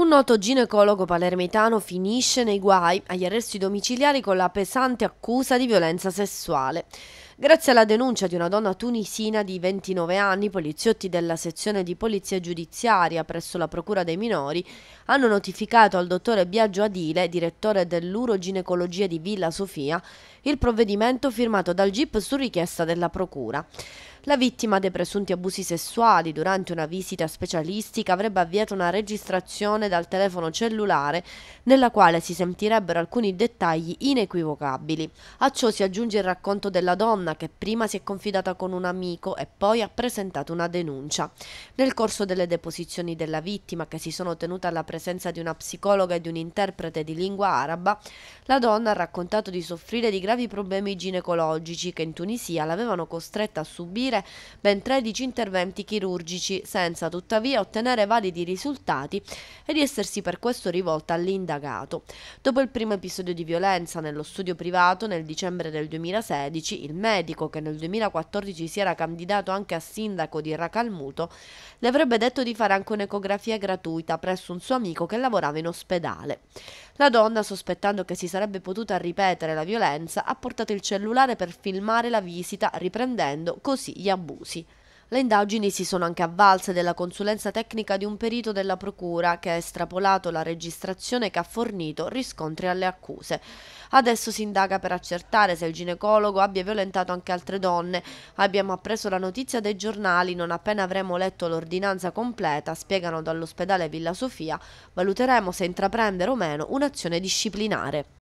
Un noto ginecologo palermitano finisce nei guai agli arresti domiciliari con la pesante accusa di violenza sessuale. Grazie alla denuncia di una donna tunisina di 29 anni, poliziotti della sezione di polizia giudiziaria presso la Procura dei minori hanno notificato al dottore Biagio Adile, direttore dell'uroginecologia di Villa Sofia, il provvedimento firmato dal GIP su richiesta della Procura. La vittima dei presunti abusi sessuali durante una visita specialistica avrebbe avviato una registrazione dal telefono cellulare nella quale si sentirebbero alcuni dettagli inequivocabili. A ciò si aggiunge il racconto della donna che prima si è confidata con un amico e poi ha presentato una denuncia. Nel corso delle deposizioni della vittima, che si sono tenute alla presenza di una psicologa e di un interprete di lingua araba, la donna ha raccontato di soffrire di gravi problemi ginecologici che in Tunisia l'avevano costretta a subire eseguire ben 13 interventi chirurgici senza tuttavia ottenere validi risultati e di essersi per questo rivolta all'indagato. Dopo il primo episodio di violenza nello studio privato nel dicembre del 2016, il medico che nel 2014 si era candidato anche a sindaco di Racalmuto le avrebbe detto di fare anche un'ecografia gratuita presso un suo amico che lavorava in ospedale. La donna, sospettando che si sarebbe potuta ripetere la violenza, ha portato il cellulare per filmare la visita, riprendendo così gli abusi. Le indagini si sono anche avvalse della consulenza tecnica di un perito della procura che ha estrapolato la registrazione che ha fornito riscontri alle accuse. Adesso si indaga per accertare se il ginecologo abbia violentato anche altre donne. Abbiamo appreso la notizia dai giornali, non appena avremo letto l'ordinanza completa, spiegano dall'ospedale Villa Sofia, valuteremo se intraprendere o meno un'azione disciplinare.